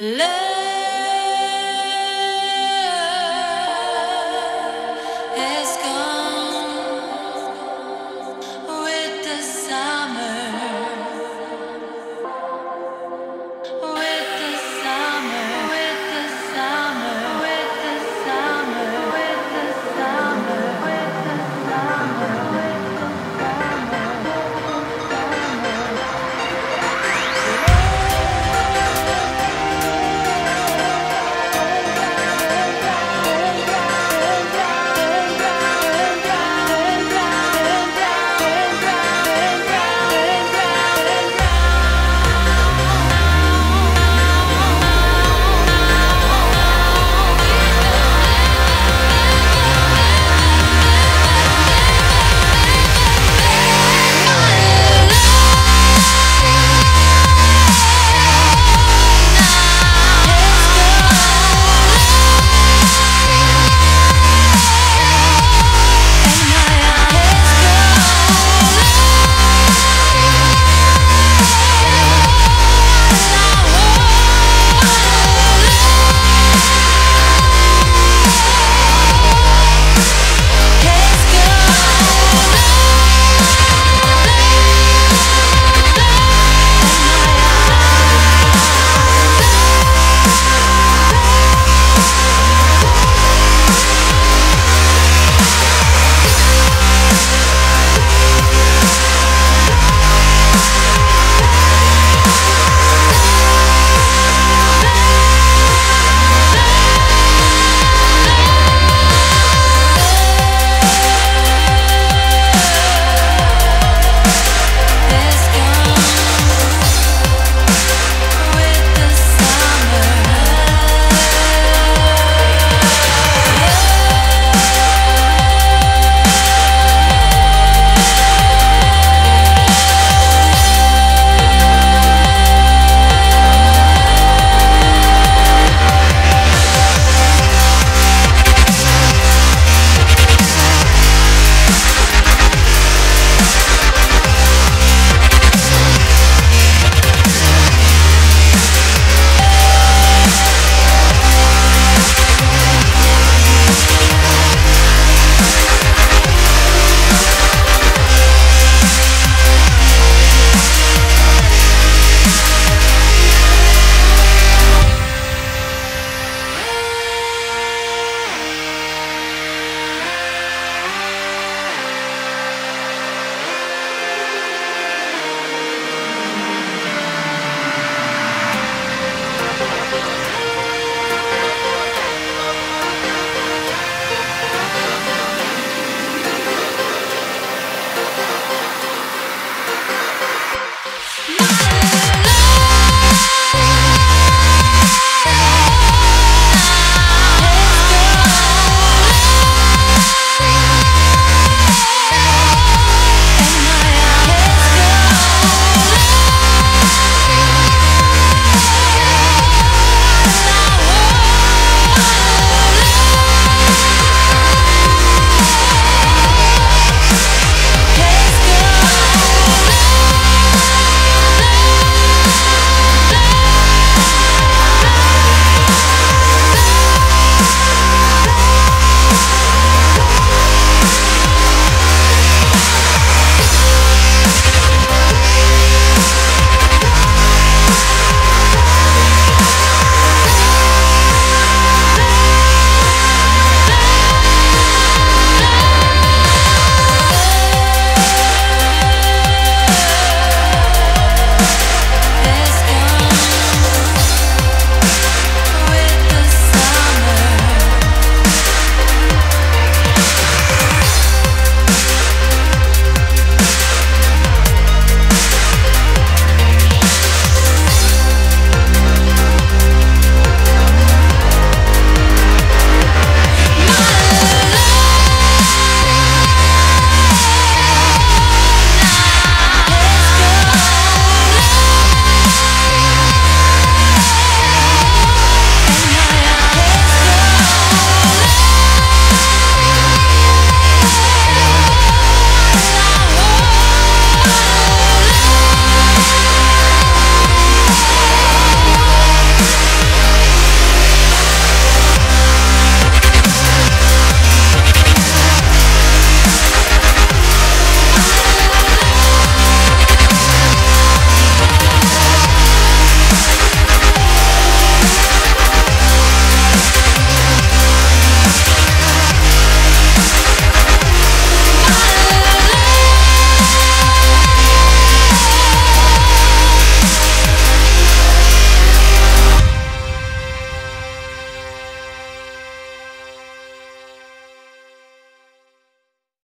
Love.